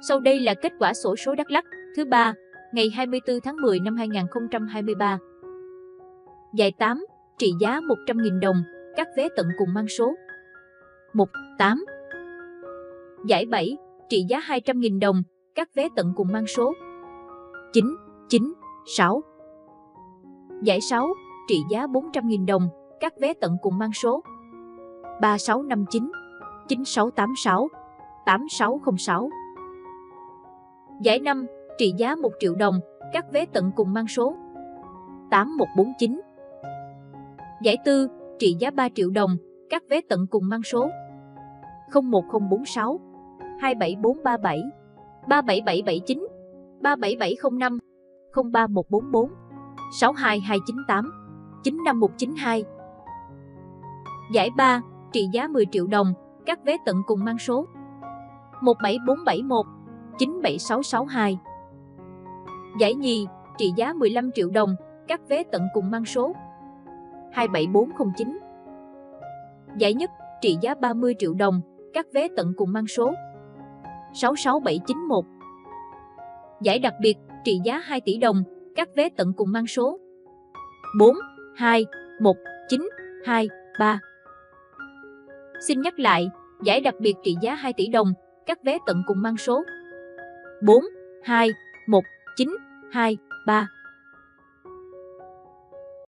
Sau đây là kết quả sổ số Đắk Lắk thứ ba, ngày 24 tháng 10 năm 2023. Giải 8, trị giá 100.000 đồng, các vé tận cùng mang số 1, 8. Giải 7, trị giá 200.000 đồng, các vé tận cùng mang số 9, 9, 6. Giải 6, trị giá 400.000 đồng, các vé tận cùng mang số 3659, 9686, 8606. Giải 5, trị giá 1 triệu đồng, các vé tận cùng mang số. 8149. Giải 4, trị giá 3 triệu đồng, các vé tận cùng mang số. 01046, 27437, 37779, 37705, 03144, 62298, 95192. Giải 3, trị giá 10 triệu đồng, các vé tận cùng mang số. 17471, 97662. Giải nhì, trị giá 15 triệu đồng, các vé tận cùng mang số 27409. Giải nhất, trị giá 30 triệu đồng, các vé tận cùng mang số 66791. Giải đặc biệt, trị giá 2 tỷ đồng, các vé tận cùng mang số 4, 2, 1, 9, 2, 3. Xin nhắc lại, giải đặc biệt trị giá 2 tỷ đồng, các vé tận cùng mang số 4, 2, 1, 9, 2, 3.